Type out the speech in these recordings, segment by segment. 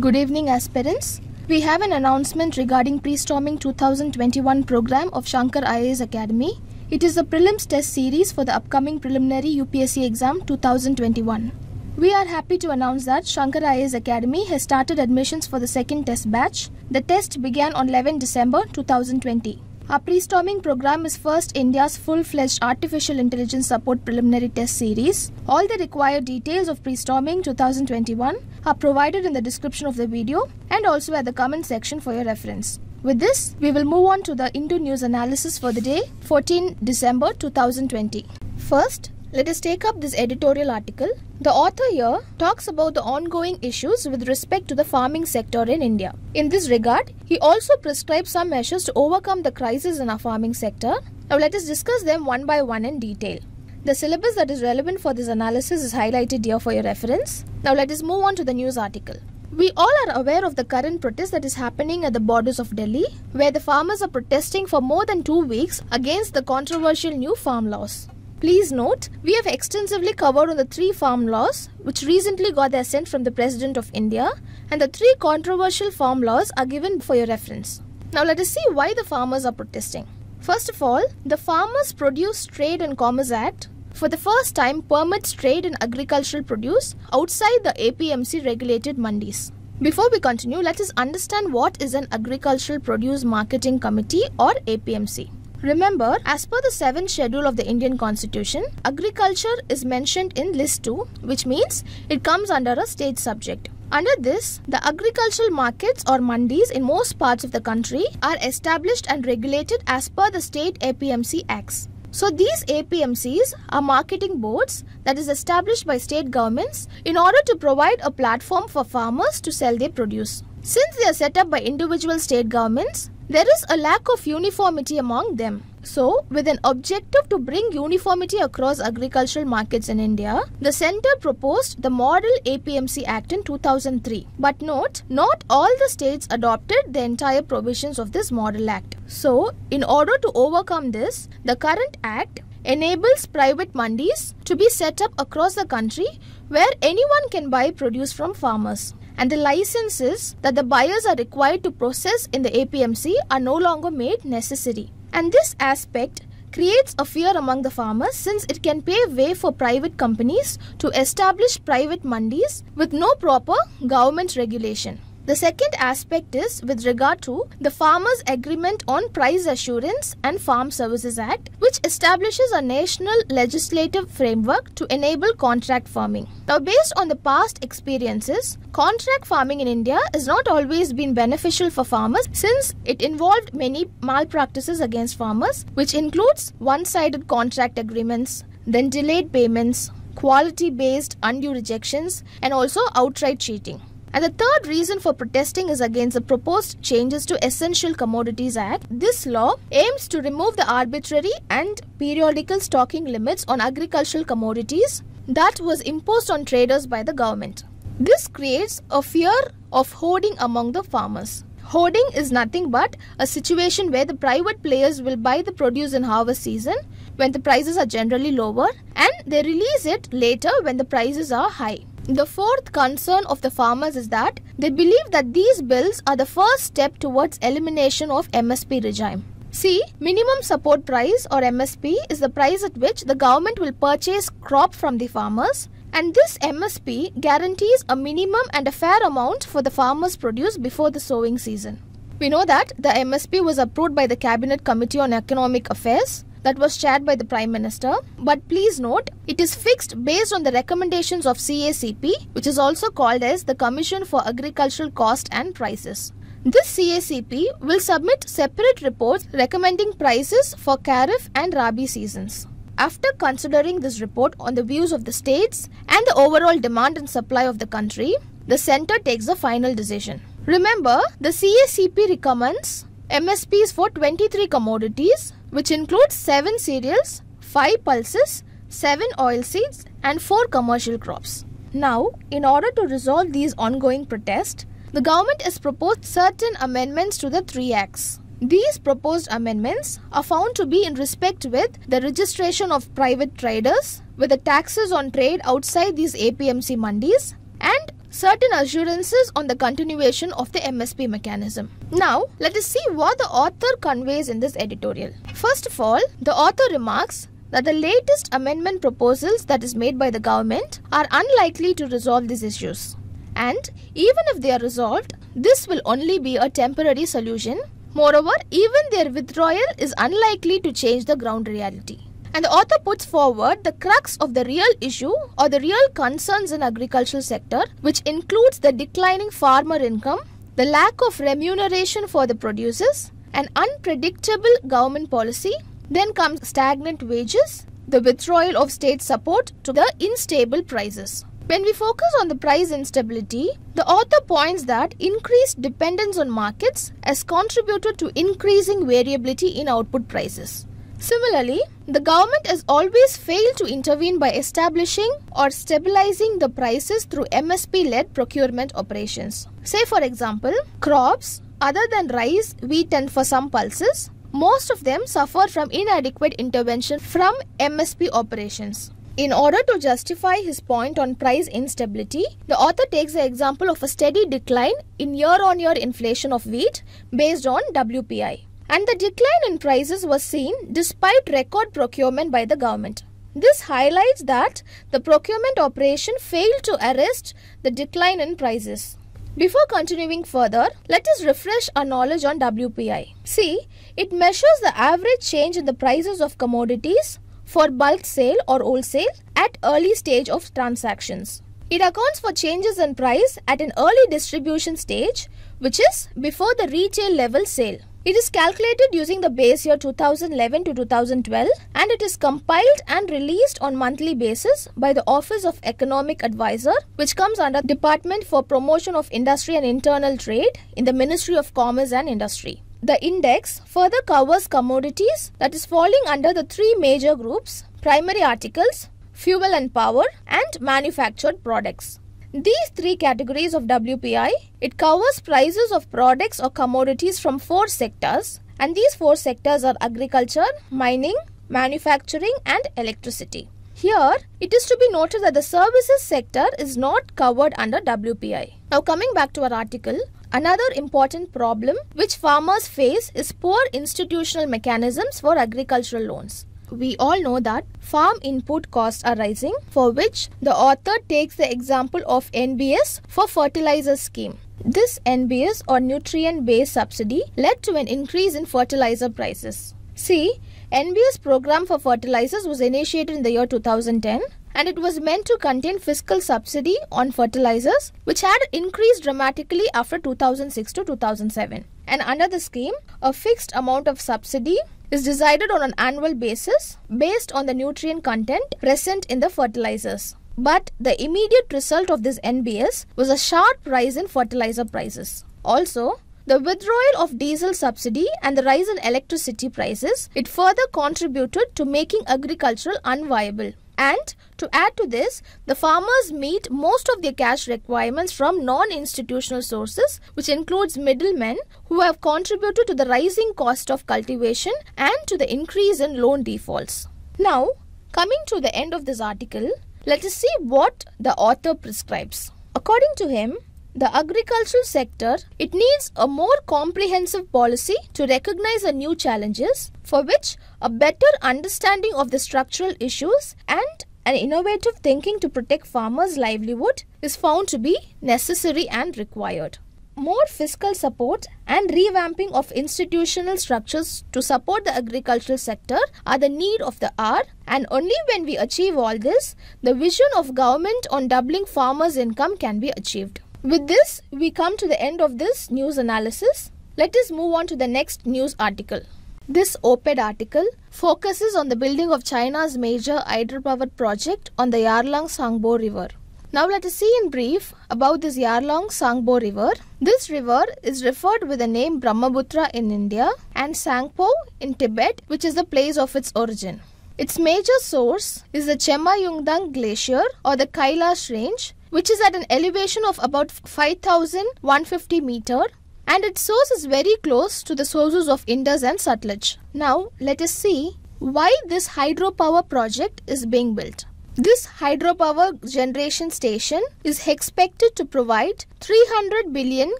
Good evening, aspirants. We have an announcement regarding pre-storming 2021 program of Shankar IAS Academy. It is a prelims test series for the upcoming preliminary UPSC exam 2021. We are happy to announce that Shankar IAS Academy has started admissions for the second test batch. The test began on 11 December 2020. Our pre-storming program is first India's full-fledged artificial intelligence support preliminary test series. All the required details of pre-storming 2021 are provided in the description of the video and also at the comment section for your reference. With this, we will move on to the Hindu News analysis for the day 14 December 2020. First, let us take up this editorial article. The author here talks about the ongoing issues with respect to the farming sector in India. In this regard, he also prescribes some measures to overcome the crisis in our farming sector. Now let us discuss them one by one in detail. The syllabus that is relevant for this analysis is highlighted here for your reference. Now let us move on to the news article. We all are aware of the current protest that is happening at the borders of Delhi, where the farmers are protesting for more than two weeks against the controversial new farm laws. Please note, we have extensively covered on the three farm laws which recently got the assent from the President of India and the three controversial farm laws are given for your reference. Now let us see why the farmers are protesting. First of all, the Farmers Produce Trade and Commerce Act for the first time permits trade in agricultural produce outside the APMC regulated mandis. Before we continue, let us understand what is an Agricultural Produce Marketing Committee or APMC. Remember, as per the 7th schedule of the Indian Constitution, agriculture is mentioned in list 2, which means it comes under a state subject. Under this, the agricultural markets or mandis in most parts of the country are established and regulated as per the state APMC acts. So these APMCs are marketing boards that is established by state governments in order to provide a platform for farmers to sell their produce. Since they are set up by individual state governments, there is a lack of uniformity among them. So, with an objective to bring uniformity across agricultural markets in India, the centre proposed the Model APMC Act in 2003. But note, not all the states adopted the entire provisions of this Model Act. So, in order to overcome this, the current act enables private mandis to be set up across the country where anyone can buy produce from farmers and the licenses that the buyers are required to process in the APMC are no longer made necessary. And this aspect creates a fear among the farmers since it can pave way for private companies to establish private mandis with no proper government regulation. The second aspect is with regard to the Farmers Agreement on Price Assurance and Farm Services Act, which establishes a national legislative framework to enable contract farming. Now, based on the past experiences, contract farming in India has not always been beneficial for farmers since it involved many malpractices against farmers, which includes one sided contract agreements, then delayed payments, quality based undue rejections, and also outright cheating. And the third reason for protesting is against the proposed changes to Essential Commodities Act. This law aims to remove the arbitrary and periodical stocking limits on agricultural commodities that was imposed on traders by the government. This creates a fear of hoarding among the farmers. Hoarding is nothing but a situation where the private players will buy the produce in harvest season when the prices are generally lower and they release it later when the prices are high. The fourth concern of the farmers is that they believe that these bills are the first step towards elimination of MSP regime. See, minimum support price or MSP is the price at which the government will purchase crop from the farmers and this MSP guarantees a minimum and a fair amount for the farmers' produce before the sowing season. We know that the MSP was approved by the Cabinet Committee on Economic Affairs that was chaired by the Prime Minister. But please note, it is fixed based on the recommendations of CACP, which is also called as the Commission for Agricultural Cost and Prices. This CACP will submit separate reports recommending prices for Kharif and Rabi seasons. After considering this report on the views of the states and the overall demand and supply of the country, the centre takes the final decision. Remember, the CACP recommends MSPs for 23 commodities which includes 7 cereals, 5 pulses, 7 oil seeds, and 4 commercial crops. Now, in order to resolve these ongoing protests, the government has proposed certain amendments to the three acts. These proposed amendments are found to be in respect with the registration of private traders, with the taxes on trade outside these APMC mandis, and certain assurances on the continuation of the MSP mechanism. Now, let us see what the author conveys in this editorial. First of all, the author remarks that the latest amendment proposals that is made by the government are unlikely to resolve these issues. And even if they are resolved, this will only be a temporary solution. Moreover, even their withdrawal is unlikely to change the ground reality. And the author puts forward the crux of the real issue or the real concerns in agricultural sector, which includes the declining farmer income, the lack of remuneration for the producers, an unpredictable government policy, then comes stagnant wages, the withdrawal of state support to the unstable prices. When we focus on the price instability, the author points that increased dependence on markets has contributed to increasing variability in output prices. Similarly, the government has always failed to intervene by establishing or stabilizing the prices through MSP led procurement operations. Say, for example, crops other than rice, wheat, and for some pulses, most of them suffer from inadequate intervention from MSP operations. In order to justify his point on price instability, the author takes the example of a steady decline in year on year inflation of wheat based on WPI. And the decline in prices was seen despite record procurement by the government. This highlights that the procurement operation failed to arrest the decline in prices. Before continuing further, let us refresh our knowledge on WPI. See, it measures the average change in the prices of commodities for bulk sale or wholesale at early stage of transactions. It accounts for changes in price at an early distribution stage which is before the retail level sale. It is calculated using the base year 2011 to 2012 and it is compiled and released on monthly basis by the Office of Economic Advisor which comes under Department for Promotion of Industry and Internal Trade in the Ministry of Commerce and Industry. The index further covers commodities that is falling under the three major groups primary articles, fuel and power, and manufactured products. These three categories of WPI, it covers prices of products or commodities from four sectors and these four sectors are agriculture, mining, manufacturing and electricity. Here, it is to be noted that the services sector is not covered under WPI. Now coming back to our article, Another important problem which farmers face is poor institutional mechanisms for agricultural loans. We all know that farm input costs are rising for which the author takes the example of NBS for fertilizer scheme. This NBS or nutrient based subsidy led to an increase in fertilizer prices. See, NBS program for fertilizers was initiated in the year 2010 and it was meant to contain fiscal subsidy on fertilizers which had increased dramatically after 2006 to 2007 and under the scheme a fixed amount of subsidy is decided on an annual basis based on the nutrient content present in the fertilizers but the immediate result of this NBS was a sharp rise in fertilizer prices also the withdrawal of diesel subsidy and the rise in electricity prices, it further contributed to making agricultural unviable. And to add to this, the farmers meet most of their cash requirements from non-institutional sources, which includes middlemen who have contributed to the rising cost of cultivation and to the increase in loan defaults. Now, coming to the end of this article, let us see what the author prescribes. According to him, the agricultural sector it needs a more comprehensive policy to recognize the new challenges for which a better understanding of the structural issues and an innovative thinking to protect farmers livelihood is found to be necessary and required more fiscal support and revamping of institutional structures to support the agricultural sector are the need of the hour and only when we achieve all this the vision of government on doubling farmers income can be achieved with this, we come to the end of this news analysis. Let us move on to the next news article. This op-ed article focuses on the building of China's major hydropower project on the Yarlung Zangbo River. Now let us see in brief about this Yarlung Zangbo River. This river is referred with the name Brahmaputra in India and Tsangpo in Tibet which is the place of its origin. Its major source is the Chemayungdung Glacier or the Kailash Range which is at an elevation of about 5150 meter and its source is very close to the sources of Indus and Sutlej. Now let us see why this hydropower project is being built. This hydropower generation station is expected to provide 300 billion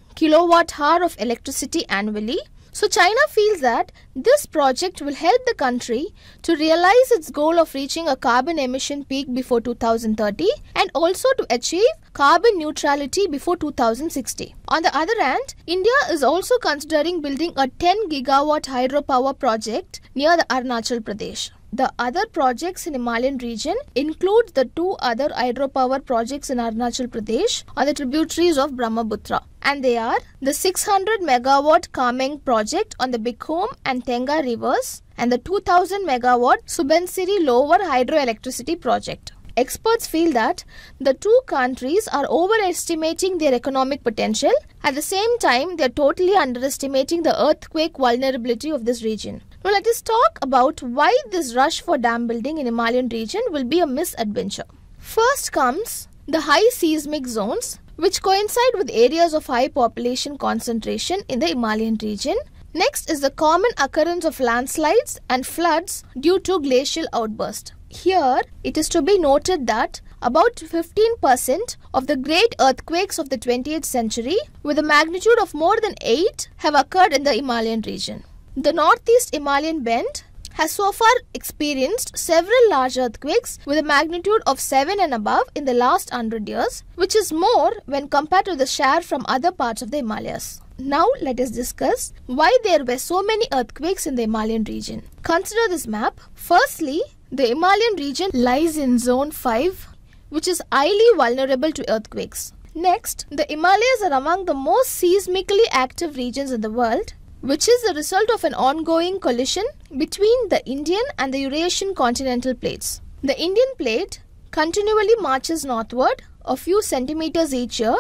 kilowatt hour of electricity annually. So China feels that this project will help the country to realize its goal of reaching a carbon emission peak before 2030 and also to achieve carbon neutrality before 2060. On the other hand, India is also considering building a 10 gigawatt hydropower project near the Arunachal Pradesh. The other projects in Himalayan region include the two other hydropower projects in Arunachal Pradesh on the tributaries of Brahmaputra and they are the 600 megawatt Kameng project on the Bichom and Tenga rivers and the 2000 megawatt Subansiri lower hydroelectricity project. Experts feel that the two countries are overestimating their economic potential. At the same time, they are totally underestimating the earthquake vulnerability of this region. Now let us talk about why this rush for dam building in Himalayan region will be a misadventure. First comes the high seismic zones which coincide with areas of high population concentration in the Himalayan region. Next is the common occurrence of landslides and floods due to glacial outburst. Here, it is to be noted that about 15% of the great earthquakes of the 20th century with a magnitude of more than 8 have occurred in the Himalayan region. The northeast Himalayan bend has so far experienced several large earthquakes with a magnitude of 7 and above in the last 100 years, which is more when compared to the share from other parts of the Himalayas. Now let us discuss why there were so many earthquakes in the Himalayan region. Consider this map. Firstly, the Himalayan region lies in zone 5 which is highly vulnerable to earthquakes. Next, the Himalayas are among the most seismically active regions in the world which is the result of an ongoing collision between the Indian and the Eurasian continental plates. The Indian plate continually marches northward a few centimeters each year,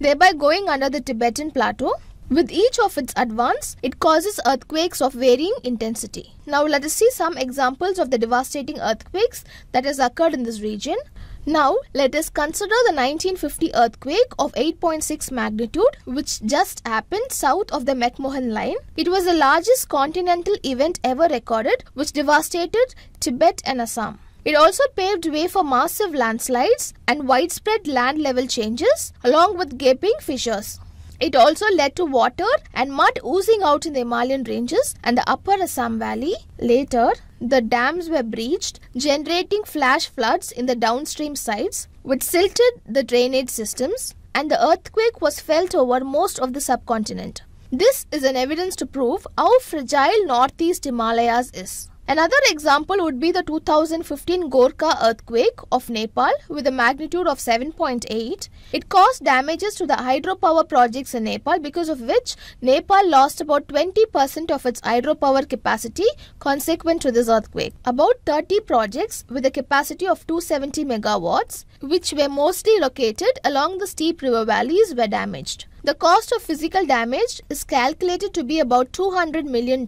thereby going under the Tibetan plateau. With each of its advance, it causes earthquakes of varying intensity. Now let us see some examples of the devastating earthquakes that has occurred in this region. Now, let us consider the 1950 earthquake of 8.6 magnitude which just happened south of the McMahon line. It was the largest continental event ever recorded which devastated Tibet and Assam. It also paved way for massive landslides and widespread land level changes along with gaping fissures. It also led to water and mud oozing out in the Himalayan ranges and the upper Assam valley. Later, the dams were breached, generating flash floods in the downstream sites, which silted the drainage systems, and the earthquake was felt over most of the subcontinent. This is an evidence to prove how fragile northeast Himalayas is. Another example would be the 2015 Gorkha earthquake of Nepal with a magnitude of 7.8. It caused damages to the hydropower projects in Nepal because of which Nepal lost about 20% of its hydropower capacity consequent to this earthquake. About 30 projects with a capacity of 270 megawatts which were mostly located along the steep river valleys were damaged. The cost of physical damage is calculated to be about $200 million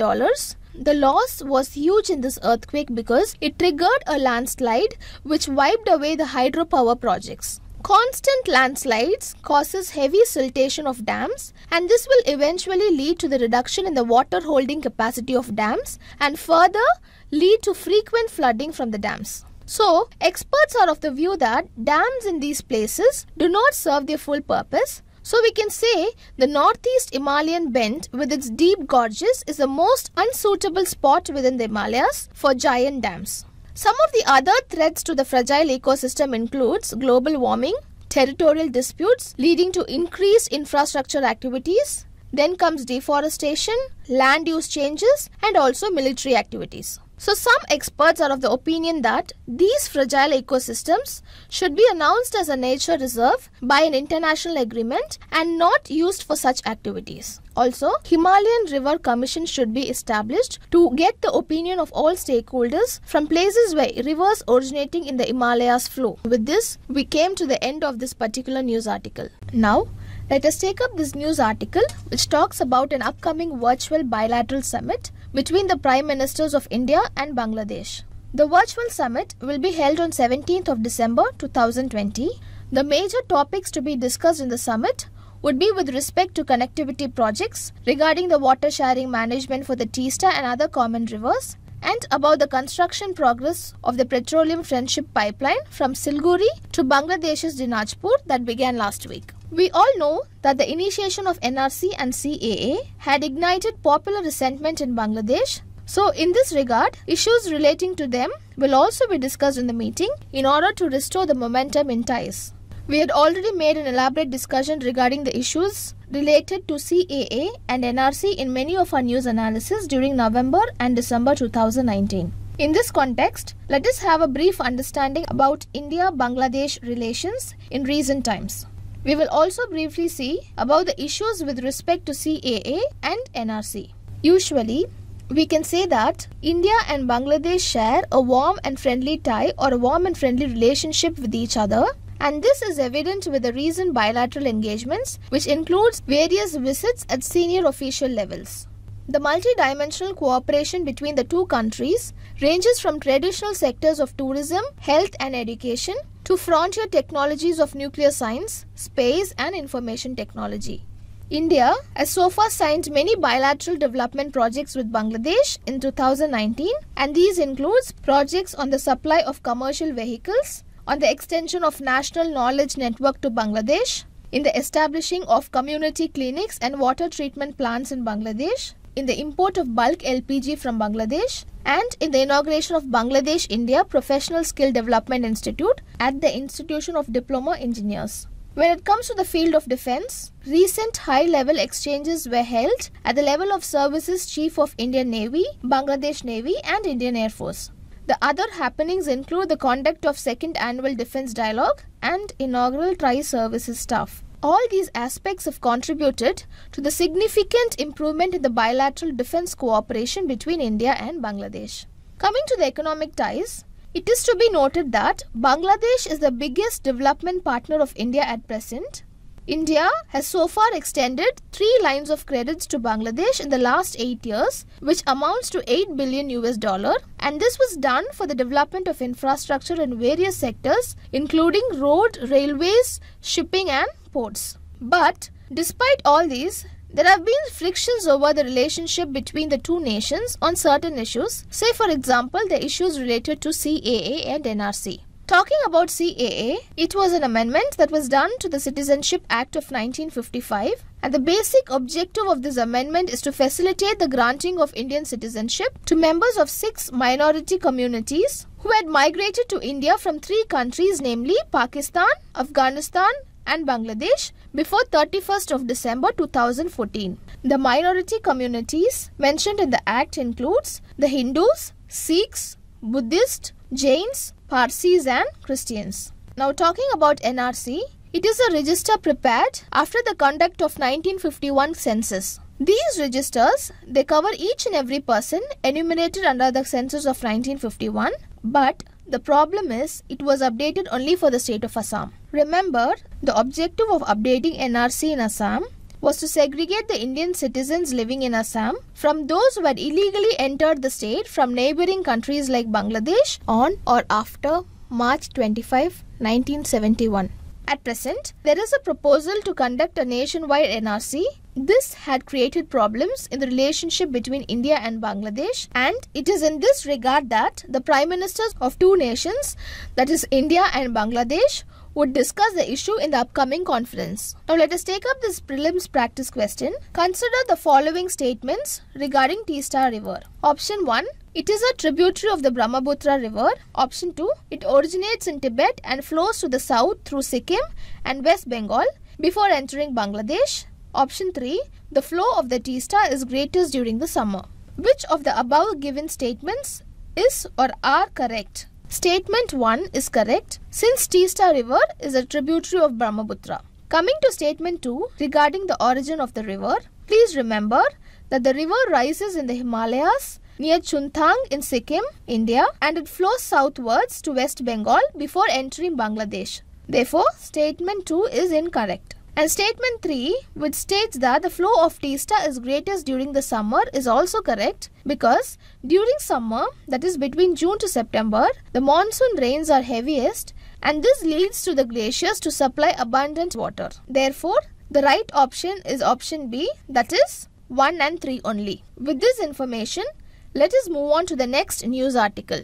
the loss was huge in this earthquake because it triggered a landslide which wiped away the hydropower projects. Constant landslides causes heavy siltation of dams and this will eventually lead to the reduction in the water holding capacity of dams and further lead to frequent flooding from the dams. So, experts are of the view that dams in these places do not serve their full purpose so we can say the northeast Himalayan belt with its deep gorges is the most unsuitable spot within the Himalayas for giant dams. Some of the other threats to the fragile ecosystem includes global warming, territorial disputes leading to increased infrastructure activities, then comes deforestation, land use changes and also military activities. So some experts are of the opinion that these fragile ecosystems should be announced as a nature reserve by an international agreement and not used for such activities. Also, Himalayan River Commission should be established to get the opinion of all stakeholders from places where rivers originating in the Himalayas flow. With this, we came to the end of this particular news article. Now, let us take up this news article which talks about an upcoming virtual bilateral summit between the Prime Ministers of India and Bangladesh. The virtual summit will be held on 17th of December 2020. The major topics to be discussed in the summit would be with respect to connectivity projects regarding the water sharing management for the Teesta and other common rivers, and about the construction progress of the petroleum friendship pipeline from Siliguri to Bangladesh's Dinajpur that began last week. We all know that the initiation of NRC and CAA had ignited popular resentment in Bangladesh. So, in this regard, issues relating to them will also be discussed in the meeting in order to restore the momentum in ties. We had already made an elaborate discussion regarding the issues related to CAA and NRC in many of our news analysis during November and December 2019. In this context, let us have a brief understanding about India Bangladesh relations in recent times. We will also briefly see about the issues with respect to CAA and NRC. Usually, we can say that India and Bangladesh share a warm and friendly tie or a warm and friendly relationship with each other and this is evident with the recent bilateral engagements which includes various visits at senior official levels. The multi-dimensional cooperation between the two countries ranges from traditional sectors of tourism, health and education to frontier technologies of nuclear science, space and information technology. India has so far signed many bilateral development projects with Bangladesh in 2019 and these includes projects on the supply of commercial vehicles, on the extension of national knowledge network to Bangladesh, in the establishing of community clinics and water treatment plants in Bangladesh, in the import of bulk LPG from Bangladesh, and in the inauguration of Bangladesh India Professional Skill Development Institute at the Institution of Diploma Engineers. When it comes to the field of defense, recent high level exchanges were held at the level of Services Chief of Indian Navy, Bangladesh Navy, and Indian Air Force. The other happenings include the conduct of second annual defense dialogue and inaugural tri-services staff. All these aspects have contributed to the significant improvement in the bilateral defense cooperation between India and Bangladesh. Coming to the economic ties, it is to be noted that Bangladesh is the biggest development partner of India at present. India has so far extended three lines of credits to Bangladesh in the last 8 years which amounts to 8 billion US dollar and this was done for the development of infrastructure in various sectors including road, railways, shipping and ports. But despite all these, there have been frictions over the relationship between the two nations on certain issues, say for example the issues related to CAA and NRC. Talking about CAA, it was an amendment that was done to the Citizenship Act of 1955 and the basic objective of this amendment is to facilitate the granting of Indian citizenship to members of six minority communities who had migrated to India from three countries namely Pakistan, Afghanistan and Bangladesh before 31st of December 2014. The minority communities mentioned in the act includes the Hindus, Sikhs, Buddhists, Jains, Parsis and Christians. Now talking about NRC, it is a register prepared after the conduct of 1951 census. These registers, they cover each and every person enumerated under the census of 1951 but the problem is it was updated only for the state of Assam. Remember, the objective of updating NRC in Assam was to segregate the Indian citizens living in Assam from those who had illegally entered the state from neighboring countries like Bangladesh on or after March 25, 1971. At present, there is a proposal to conduct a nationwide NRC. This had created problems in the relationship between India and Bangladesh and it is in this regard that the Prime Ministers of two nations that is India and Bangladesh would discuss the issue in the upcoming conference. Now let us take up this prelims practice question. Consider the following statements regarding Teesta River. Option 1. It is a tributary of the Brahmaputra River. Option 2. It originates in Tibet and flows to the south through Sikkim and West Bengal before entering Bangladesh. Option 3. The flow of the Teesta is greatest during the summer. Which of the above given statements is or are correct? Statement 1 is correct since Teesta River is a tributary of Brahmaputra. Coming to statement 2 regarding the origin of the river, please remember that the river rises in the Himalayas near Chungthang in Sikkim, India and it flows southwards to West Bengal before entering Bangladesh. Therefore, statement 2 is incorrect. And statement 3, which states that the flow of Teesta is greatest during the summer is also correct because during summer, that is between June to September, the monsoon rains are heaviest and this leads to the glaciers to supply abundant water. Therefore, the right option is option B that is 1 and 3 only. With this information, Let us move on to the next news article.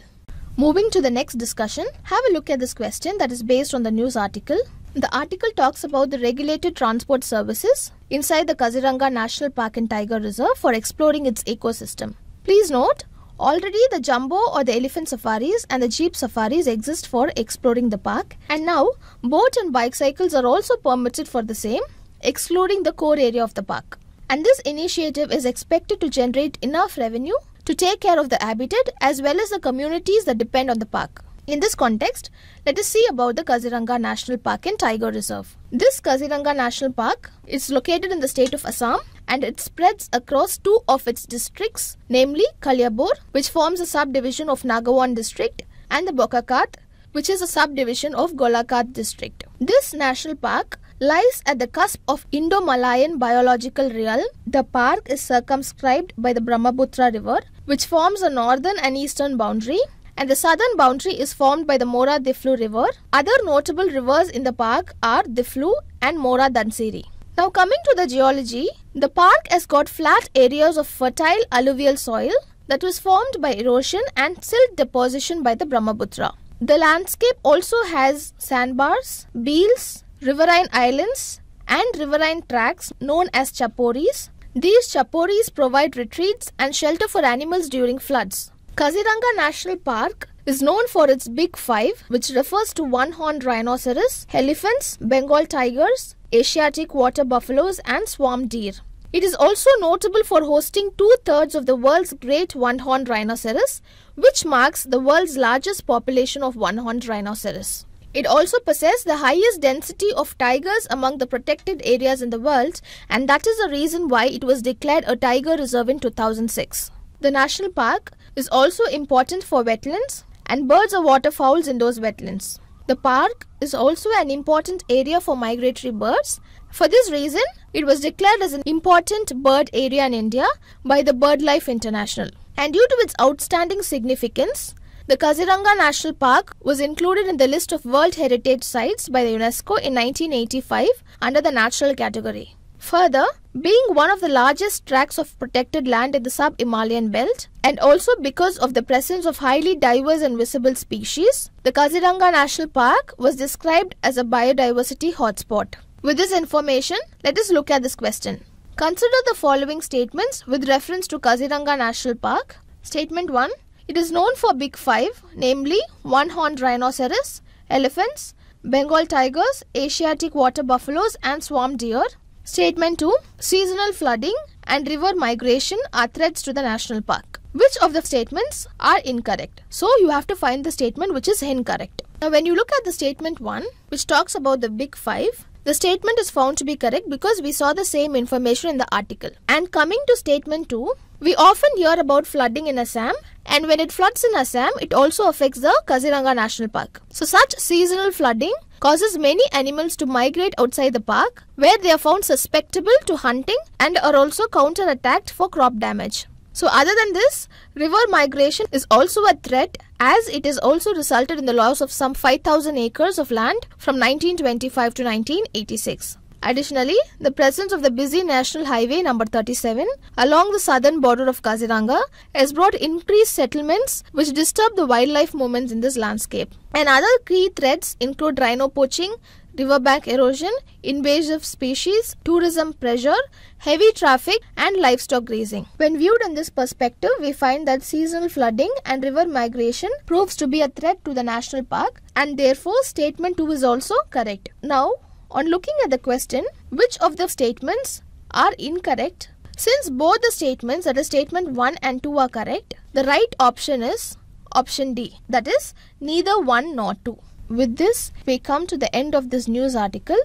Moving to the next discussion, have a look at this question that is based on the news article. The article talks about the regulated transport services inside the Kaziranga National Park and Tiger Reserve for exploring its ecosystem. Please note, already the jumbo or the elephant safaris and the jeep safaris exist for exploring the park and now boat and bicycles are also permitted for the same, excluding the core area of the park. And this initiative is expected to generate enough revenue to take care of the habitat as well as the communities that depend on the park. In this context, let us see about the Kaziranga National Park and Tiger Reserve. This Kaziranga National Park is located in the state of Assam and it spreads across two of its districts, namely Kaliabor, which forms a subdivision of Nagaon district, and the Bokakhat, which is a subdivision of Golaghat district. This national park lies at the cusp of Indo-Malayan biological realm. The park is circumscribed by the Brahmaputra river, which forms a northern and eastern boundary, and the southern boundary is formed by the Mora Diflu river. Other notable rivers in the park are Diflu and Mora Dhansiri. Now coming to the geology, the park has got flat areas of fertile alluvial soil that was formed by erosion and silt deposition by the Brahmaputra. The landscape also has sandbars, beels, riverine islands and riverine tracts known as chaporis. These chaporis provide retreats and shelter for animals during floods. Kaziranga National Park is known for its Big Five, which refers to one-horned rhinoceros, elephants, Bengal tigers, Asiatic water buffaloes and swamp deer. It is also notable for hosting two-thirds of the world's great one-horned rhinoceros, which marks the world's largest population of one-horned rhinoceros. It also possesses the highest density of tigers among the protected areas in the world and that is the reason why it was declared a tiger reserve in 2006. The national park is also important for wetlands and birds or waterfowls in those wetlands. The park is also an important area for migratory birds. For this reason, it was declared as an important bird area in India by the BirdLife International. And due to its outstanding significance, the Kaziranga National Park was included in the list of World Heritage Sites by the UNESCO in 1985 under the natural category. Further, being one of the largest tracts of protected land in the sub-Himalayan belt and also because of the presence of highly diverse and visible species, the Kaziranga National Park was described as a biodiversity hotspot. With this information, let us look at this question. Consider the following statements with reference to Kaziranga National Park. Statement 1. It is known for Big Five, namely one-horned rhinoceros, elephants, Bengal tigers, Asiatic water buffaloes and swamp deer. Statement 2. Seasonal flooding and river migration are threats to the national park. Which of the statements are incorrect? So you have to find the statement which is incorrect. Now when you look at the statement 1 which talks about the big 5 the statement is found to be correct because we saw the same information in the article. And coming to statement 2, we often hear about flooding in Assam and when it floods in Assam, it also affects the Kaziranga National Park. So such seasonal flooding causes many animals to migrate outside the park where they are found susceptible to hunting and are also counter-attacked for crop damage. So other than this, river migration is also a threat as it has also resulted in the loss of some 5000 acres of land from 1925 to 1986. Additionally, the presence of the busy National Highway number 37 along the southern border of Kaziranga has brought increased settlements which disturb the wildlife movements in this landscape. And other key threats include rhino poaching, riverbank erosion, invasive species, tourism pressure, heavy traffic, and livestock grazing. When viewed in this perspective, we find that seasonal flooding and river migration proves to be a threat to the national park, and therefore, statement 2 is also correct. Now, on looking at the question, which of the statements are incorrect? Since both the statements, that is statement 1 and 2 are correct, the right option is option D, that is neither 1 nor 2. With this, we come to the end of this news article.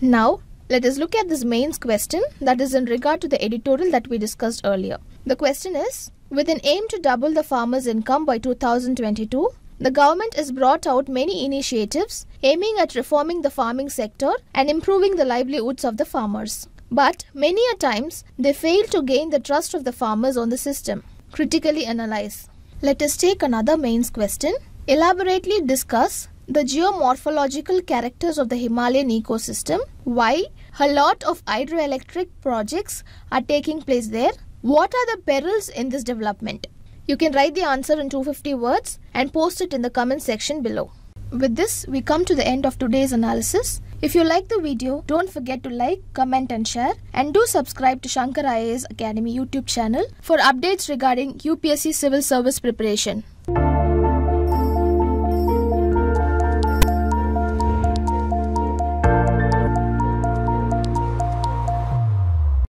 Now, let us look at this mains question that is in regard to the editorial that we discussed earlier. The question is, with an aim to double the farmer's income by 2022, the government has brought out many initiatives aiming at reforming the farming sector and improving the livelihoods of the farmers. But many a times, they fail to gain the trust of the farmers on the system. Critically analyze. Let us take another mains question. Elaborately discuss the geomorphological characters of the Himalayan ecosystem, why a lot of hydroelectric projects are taking place there, what are the perils in this development. You can write the answer in 250 words and post it in the comment section below. With this, we come to the end of today's analysis. If you like the video, don't forget to like, comment and share and do subscribe to Shankar IAS Academy YouTube channel for updates regarding UPSC civil service preparation.